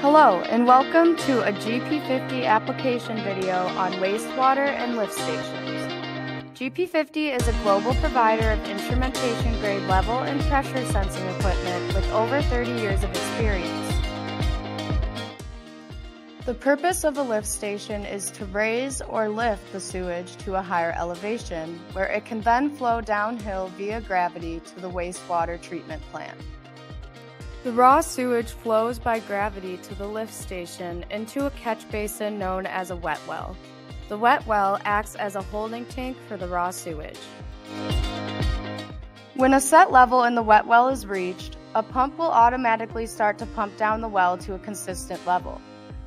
Hello, and welcome to a GP50 application video on wastewater and lift stations. GP50 is a global provider of instrumentation grade level and pressure sensing equipment with over 30 years of experience. The purpose of a lift station is to raise or lift the sewage to a higher elevation, where it can then flow downhill via gravity to the wastewater treatment plant. The raw sewage flows by gravity to the lift station into a catch basin known as a wet well. The wet well acts as a holding tank for the raw sewage. When a set level in the wet well is reached, a pump will automatically start to pump down the well to a consistent level.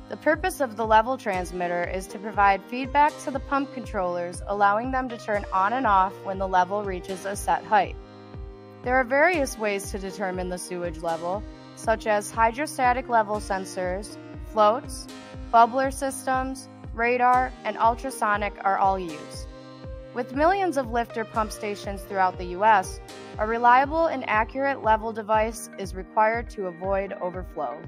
The purpose of the level transmitter is to provide feedback to the pump controllers, allowing them to turn on and off when the level reaches a set height. There are various ways to determine the sewage level, such as hydrostatic level sensors, floats, bubbler systems, radar, and ultrasonic are all used. With millions of lifter pump stations throughout the US, a reliable and accurate level device is required to avoid overflow.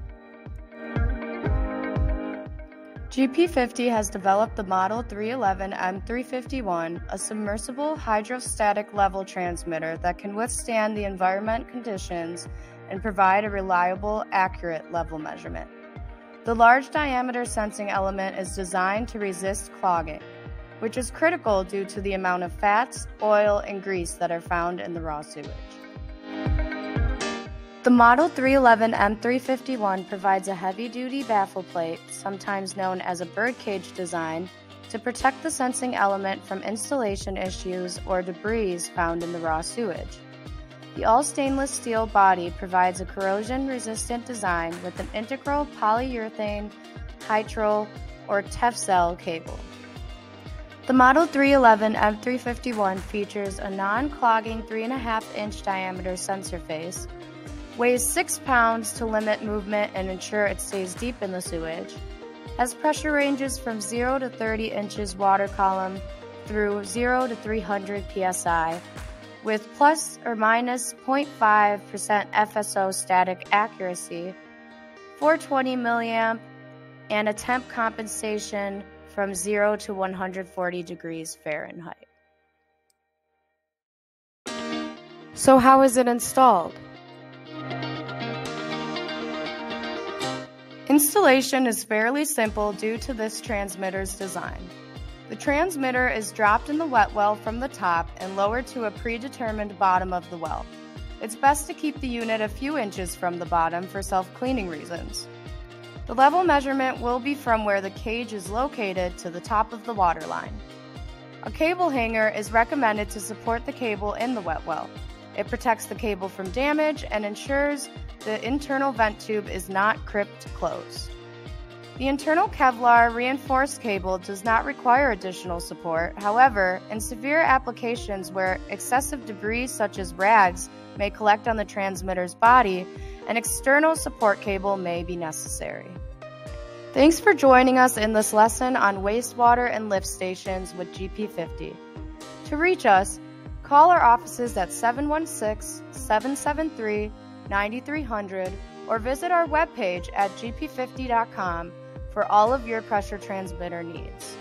GP50 has developed the Model 311 M351, a submersible hydrostatic level transmitter that can withstand the environment conditions and provide a reliable, accurate level measurement. The large diameter sensing element is designed to resist clogging, which is critical due to the amount of fats, oil, and grease that are found in the raw sewage. The Model 311 M351 provides a heavy-duty baffle plate, sometimes known as a birdcage design, to protect the sensing element from installation issues or debris found in the raw sewage. The all stainless steel body provides a corrosion resistant design with an integral polyurethane, Hytrel, or Tefzel cable. The Model 311 M351 features a non clogging 3.5 inch diameter sensor face weighs 6 pounds to limit movement and ensure it stays deep in the sewage, has pressure ranges from 0 to 30 inches water column through 0 to 300 psi, with plus or minus 0.5% FSO static accuracy, 420 milliamp, and a temp compensation from 0 to 140 degrees Fahrenheit. So, how is it installed? Installation is fairly simple due to this transmitter's design. The transmitter is dropped in the wet well from the top and lowered to a predetermined bottom of the well. It's best to keep the unit a few inches from the bottom for self-cleaning reasons. The level measurement will be from where the cage is located to the top of the water line. A cable hanger is recommended to support the cable in the wet well. It protects the cable from damage and ensures the internal vent tube is not crimped closed. The internal Kevlar reinforced cable does not require additional support. However, in severe applications where excessive debris such as rags may collect on the transmitter's body, an external support cable may be necessary. Thanks for joining us in this lesson on wastewater and lift stations with GP50. To reach us, call our offices at 716 773 9300 or visit our webpage at gp50.com for all of your pressure transmitter needs.